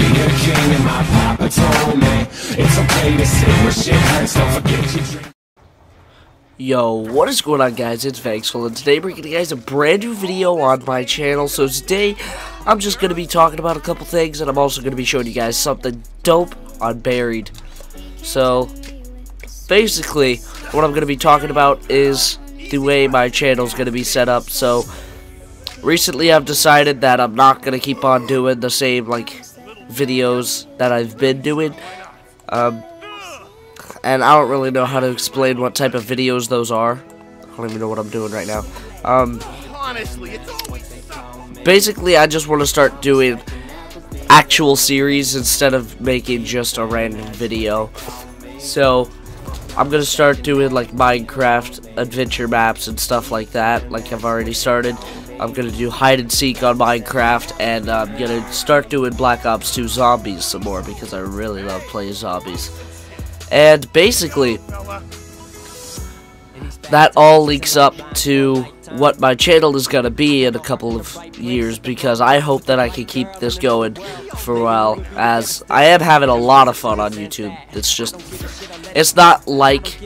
be a king and my papa told me. It's okay to sit where shit hurts, don't forget your Yo, what is going on guys, it's Venxl, and today bringing you guys a brand new video on my channel, so today, I'm just going to be talking about a couple things, and I'm also going to be showing you guys something dope on Buried. So, basically, what I'm going to be talking about is the way my channel is going to be set up, so, recently I've decided that I'm not going to keep on doing the same, like, videos that I've been doing, um, and I don't really know how to explain what type of videos those are. I don't even know what I'm doing right now. Um, basically, I just want to start doing actual series instead of making just a random video. So, I'm gonna start doing like Minecraft adventure maps and stuff like that, like I've already started. I'm gonna do hide and seek on Minecraft, and I'm gonna start doing Black Ops 2 Zombies some more because I really love playing zombies. And basically, that all leaks up to what my channel is going to be in a couple of years because I hope that I can keep this going for a while as I am having a lot of fun on YouTube. It's just, it's not like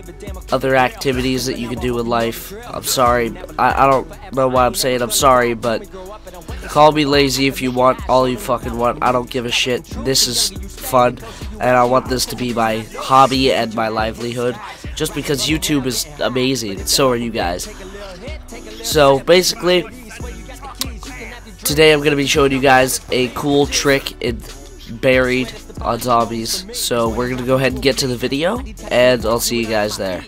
other activities that you can do in life. I'm sorry. I, I don't know why I'm saying I'm sorry, but call me lazy if you want, all you fucking want. I don't give a shit. This is fun, and I want this to be my hobby and my livelihood just because YouTube is amazing. So are you guys. So basically, today I'm going to be showing you guys a cool trick in Buried on zombies. So we're going to go ahead and get to the video, and I'll see you guys there.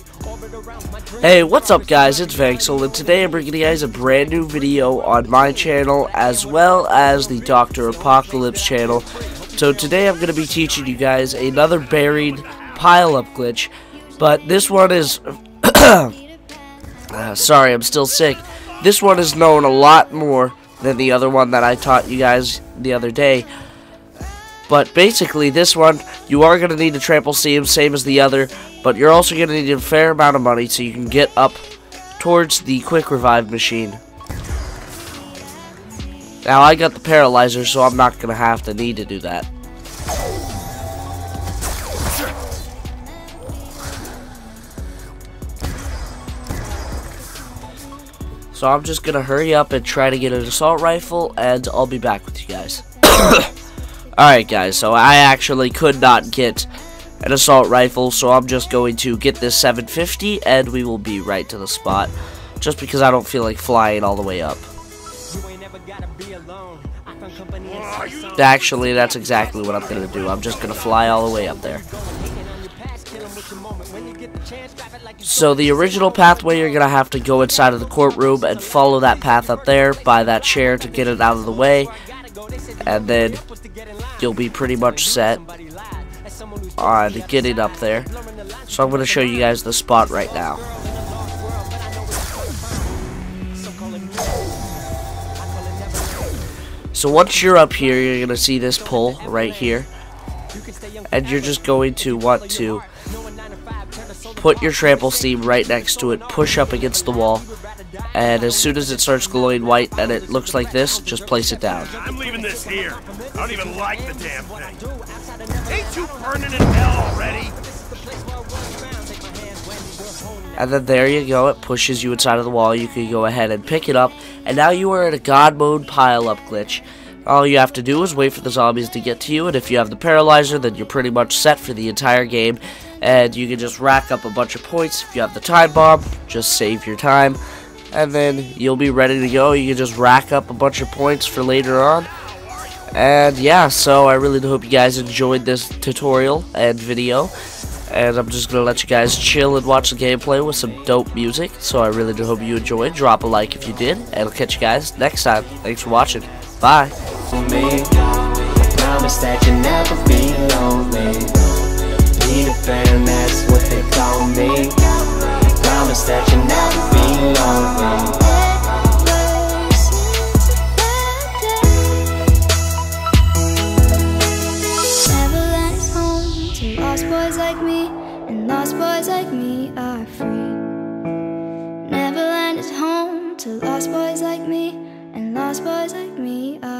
Hey, what's up guys, it's Venxl, and today I'm bringing you guys a brand new video on my channel, as well as the Dr. Apocalypse channel. So today I'm going to be teaching you guys another buried pile-up glitch, but this one is... uh, sorry, I'm still sick. This one is known a lot more than the other one that I taught you guys the other day. But basically, this one, you are going to need a trample steam, same as the other, but you're also going to need a fair amount of money so you can get up towards the quick revive machine. Now, I got the paralyzer, so I'm not going to have to need to do that. So I'm just gonna hurry up and try to get an assault rifle, and I'll be back with you guys. Alright guys, so I actually could not get an assault rifle, so I'm just going to get this 750, and we will be right to the spot. Just because I don't feel like flying all the way up. Actually, that's exactly what I'm gonna do. I'm just gonna fly all the way up there. So the original pathway, you're going to have to go inside of the courtroom and follow that path up there by that chair to get it out of the way. And then you'll be pretty much set on getting up there. So I'm going to show you guys the spot right now. So once you're up here, you're going to see this pole right here. And you're just going to want to put your trample steam right next to it, push up against the wall, and as soon as it starts glowing white and it looks like this, just place it down. I'm leaving this here. I don't even like the damn thing. Ain't you burning in hell already? And then there you go, it pushes you inside of the wall, you can go ahead and pick it up, and now you are in a god mode pile up glitch. All you have to do is wait for the zombies to get to you, and if you have the paralyzer, then you're pretty much set for the entire game, and you can just rack up a bunch of points. If you have the time bomb, just save your time, and then you'll be ready to go. You can just rack up a bunch of points for later on. And yeah, so I really do hope you guys enjoyed this tutorial and video. And I'm just going to let you guys chill and watch the gameplay with some dope music. So I really do hope you enjoyed. Drop a like if you did. And I'll catch you guys next time. Thanks for watching. Bye. Me, promise that you'll never be lonely. Peter Pan, that's what they call me. Promise that you'll never be lonely. Lost boys like me, and lost boys like me are free. Neverland is home to lost boys like me, and lost boys like me are.